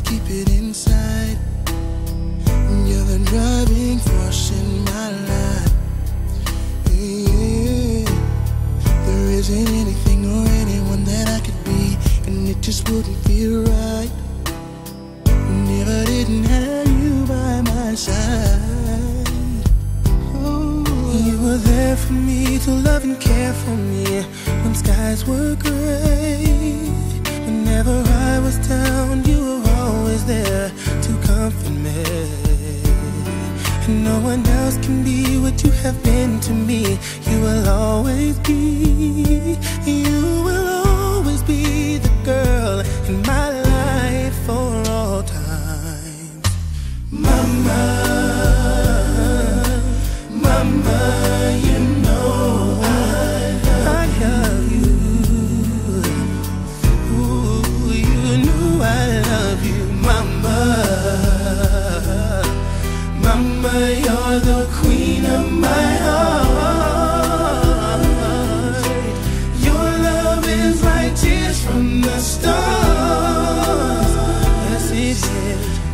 deep inside. You're the driving force in my life. Yeah. There isn't anything or anyone that I could be, and it just wouldn't feel right. Never didn't have you by my side. Oh, you were there for me to love and care for me when skies were gray. Whenever I was down, always there to comfort me. And no one else can be what you have been to me. You will always be, you will always be the girl in my life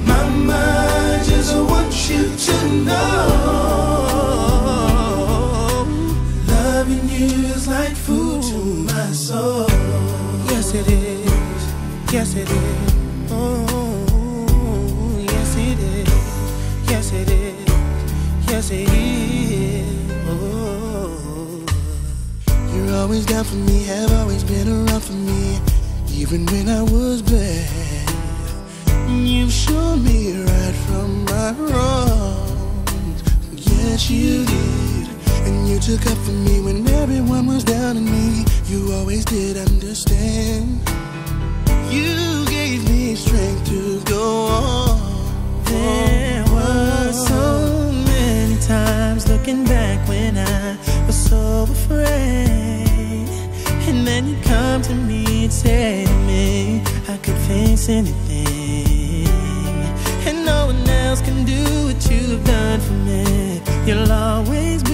Mama, I just want you to know. Loving you is like food to my soul. Yes, it is. Yes, it is. Oh, yes, it is. Yes, it is. Yes, it is. Oh. You're always down for me, have always been around for me, even when I was bad. You did. And you took up for me when everyone was down on me. You always did understand. You gave me strength to go on. There were so many times looking back when I was so afraid. And then you come to me and say to me, I could face anything. Else can do what you've done for me. You'll always be,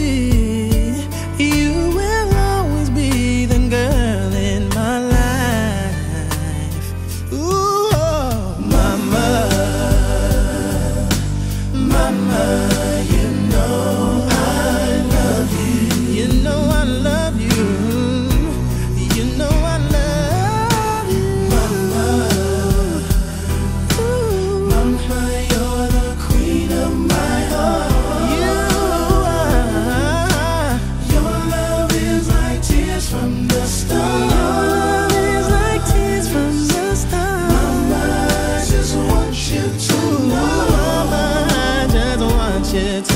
just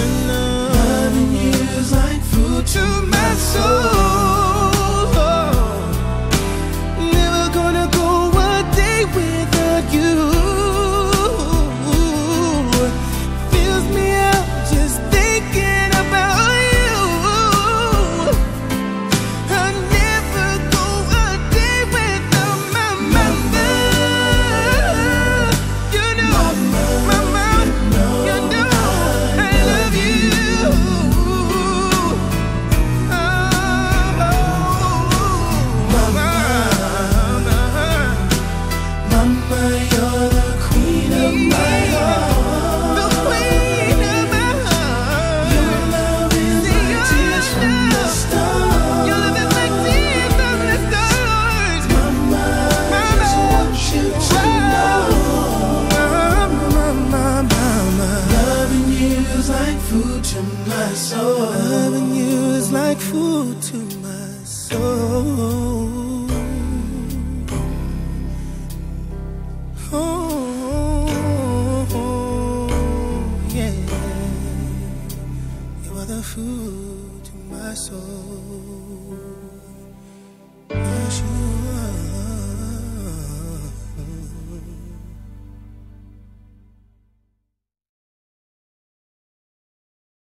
like food to my soul. Oh, yeah. You are the food to my soul.